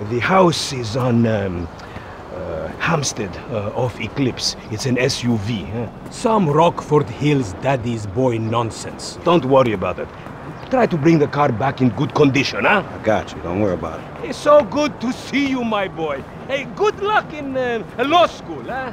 The house is on um, uh, Hampstead uh, off Eclipse. It's an SUV. Huh? Some Rockford Hills daddy's boy nonsense. Don't worry about it. Try to bring the car back in good condition, huh? I got you. Don't worry about it. It's so good to see you, my boy. Hey, good luck in uh, law school, huh?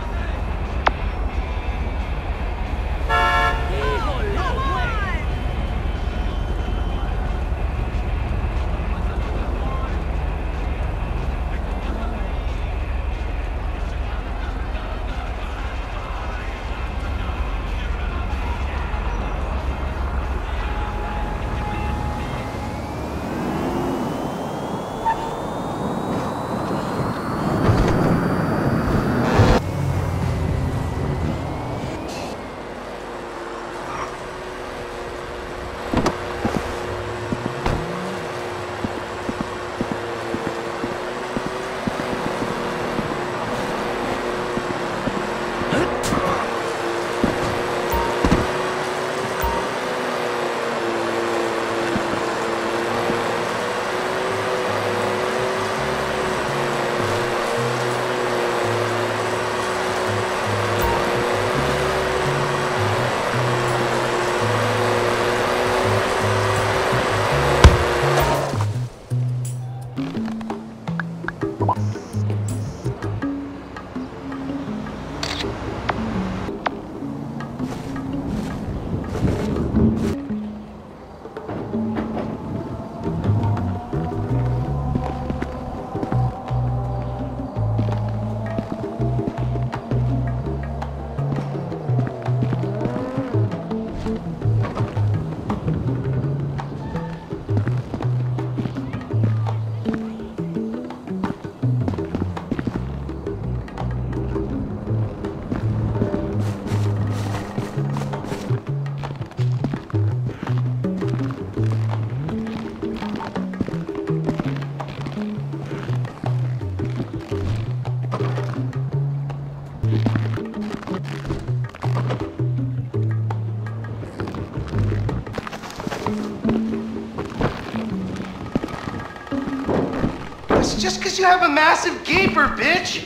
just because you have a massive gaper, bitch.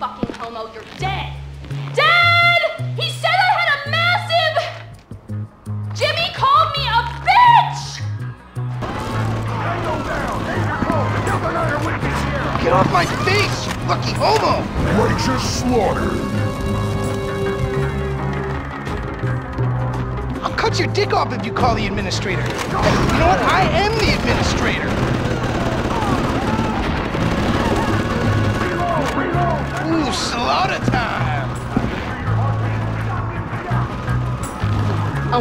Fucking homo, you're dead. Dad! He said I had a massive... Jimmy called me a bitch! Get off my face, you fucking homo! Righteous slaughter. I'll cut your dick off if you call the administrator. You know what? I am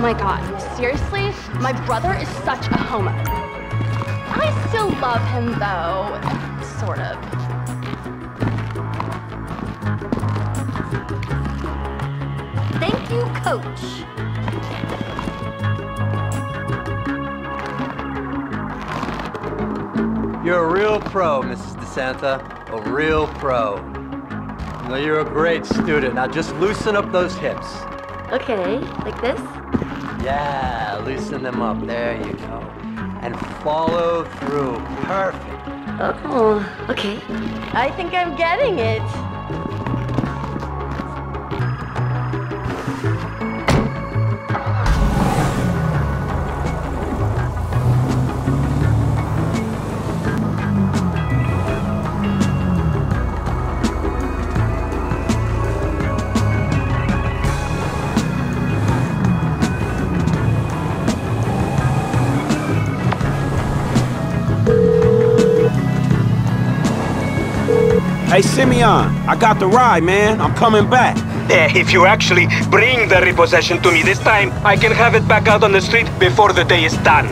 my god, seriously? My brother is such a homo. I still love him though, sort of. Thank you, coach. You're a real pro, Mrs. De Santa. A real pro. You know, you're a great student. Now just loosen up those hips. Okay, like this? Yeah, loosen them up. There you go. And follow through. Perfect. Oh, okay. I think I'm getting it. Hey, Simeon, I got the ride, man. I'm coming back. If you actually bring the repossession to me this time, I can have it back out on the street before the day is done.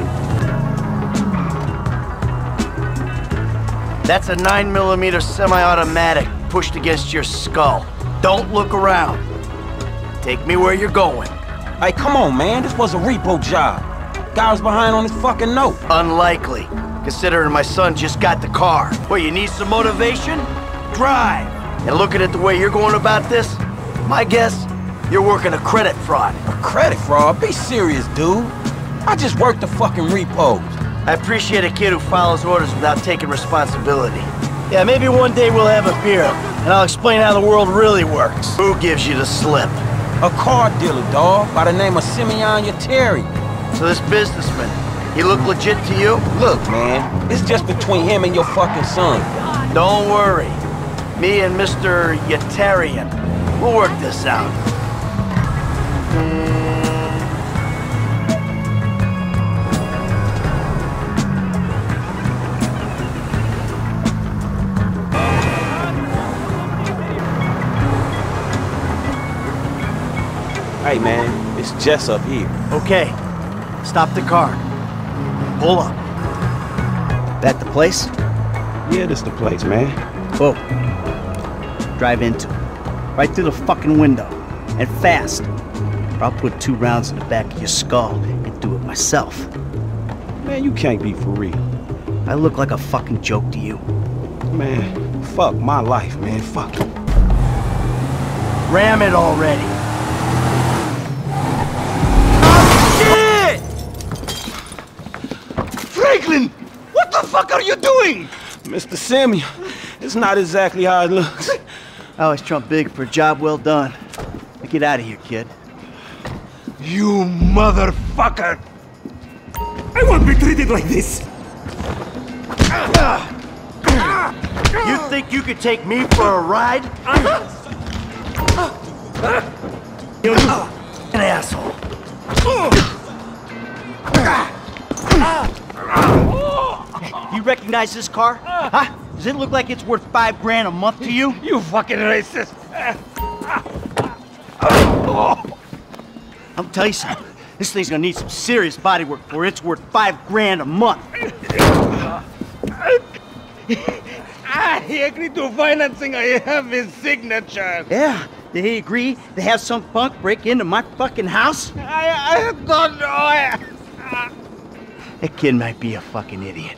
That's a 9mm semi-automatic pushed against your skull. Don't look around. Take me where you're going. Hey, come on, man. This was a repo job. Guy was behind on his fucking note. Unlikely, considering my son just got the car. Well, you need some motivation? Drive. And looking at the way you're going about this, my guess, you're working a credit fraud. A credit fraud? Be serious, dude. I just worked the fucking repos. I appreciate a kid who follows orders without taking responsibility. Yeah, maybe one day we'll have a beer, and I'll explain how the world really works. Who gives you the slip? A car dealer, dawg, by the name of Simeon Yetarian. So this businessman, he look legit to you? Look, man, it's just between him and your fucking son. Don't worry. Me and Mr. Yetarian, we'll work this out. Hey, man, it's Jess up here. Okay, stop the car. Pull up. That the place? Yeah, this the place, man. Whoa. Drive into it. Right through the fucking window. And fast. Or I'll put two rounds in the back of your skull and do it myself. Man, you can't be for real. I look like a fucking joke to you. Man, fuck my life, man. Fuck it. Ram it already. Franklin! What the fuck are you doing? Mr. Samuel, it's not exactly how it looks. I always trump big for a job well done. Now get out of here, kid. You motherfucker! I won't be treated like this! You think you could take me for a ride? You're An asshole. You recognize this car? Huh? Does it look like it's worth five grand a month to you? You fucking racist! I'll tell you something. This thing's gonna need some serious body work for it's worth five grand a month. Ah, he agreed to financing. I have his signature. Yeah, did he agree to have some punk break into my fucking house? I, I don't know. I, That kid might be a fucking idiot.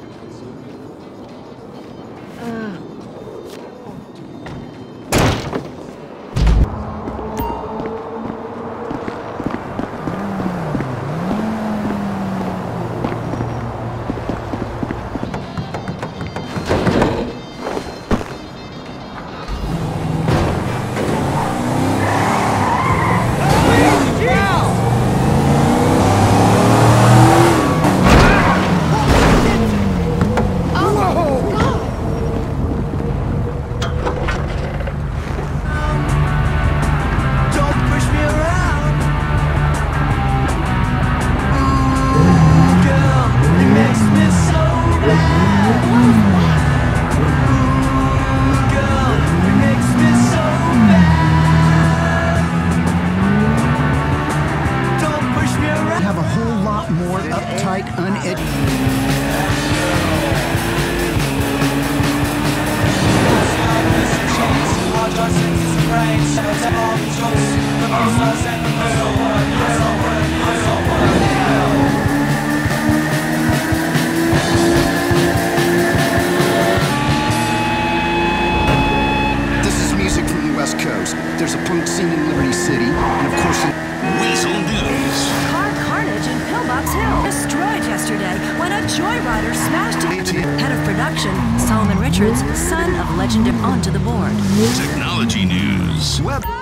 uneducated. There's a punk scene in Liberty City, and of course, Weasel News. Car carnage in Pillbox Hill yesterday when a joyrider smashed into head of production, Solomon Richards, son of legendary onto the board. Technology news. Web